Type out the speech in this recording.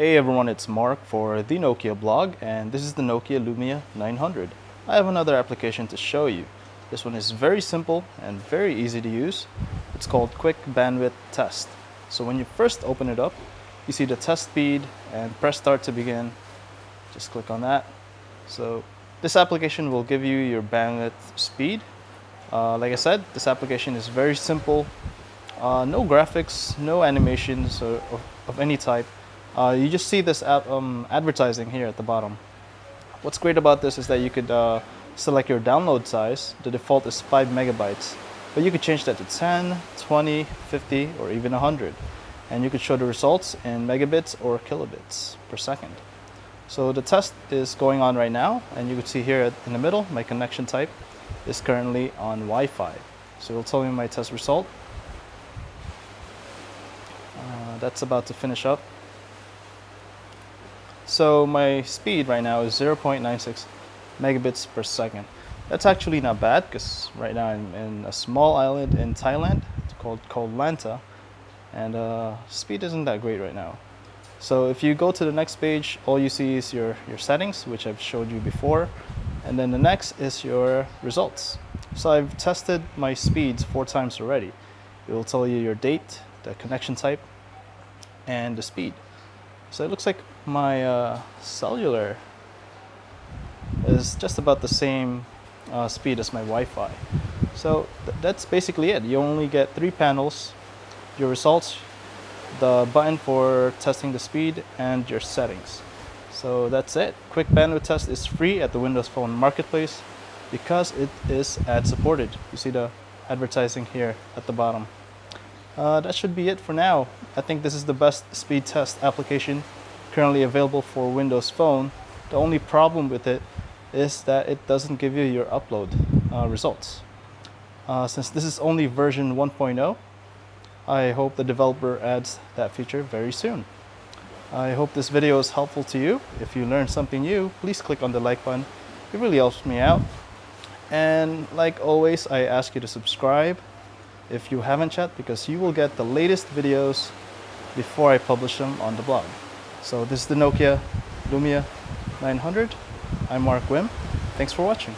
Hey everyone, it's Mark for the Nokia blog and this is the Nokia Lumia 900. I have another application to show you. This one is very simple and very easy to use. It's called Quick Bandwidth Test. So when you first open it up, you see the test speed and press start to begin. Just click on that. So this application will give you your bandwidth speed. Uh, like I said, this application is very simple. Uh, no graphics, no animations of any type. Uh, you just see this ad, um, advertising here at the bottom. What's great about this is that you could uh, select your download size. The default is 5 megabytes, but you could change that to 10, 20, 50, or even 100. And you could show the results in megabits or kilobits per second. So the test is going on right now, and you can see here in the middle, my connection type is currently on Wi-Fi. So it'll tell me my test result. Uh, that's about to finish up. So my speed right now is 0.96 megabits per second. That's actually not bad because right now I'm in a small island in Thailand it's called Koh Lanta and uh, speed isn't that great right now. So if you go to the next page, all you see is your, your settings, which I've showed you before. And then the next is your results. So I've tested my speeds four times already. It will tell you your date, the connection type, and the speed. So it looks like my uh, cellular is just about the same uh, speed as my Wi-Fi. So th that's basically it. You only get three panels, your results, the button for testing the speed, and your settings. So that's it. Quick Bandwidth Test is free at the Windows Phone Marketplace because it is ad supported. You see the advertising here at the bottom. Uh, that should be it for now. I think this is the best speed test application currently available for Windows Phone. The only problem with it is that it doesn't give you your upload uh, results. Uh, since this is only version 1.0, I hope the developer adds that feature very soon. I hope this video is helpful to you. If you learned something new, please click on the like button. It really helps me out. And like always, I ask you to subscribe if you haven't yet because you will get the latest videos before I publish them on the blog. So this is the Nokia Lumia 900. I'm Mark Guim. Thanks for watching.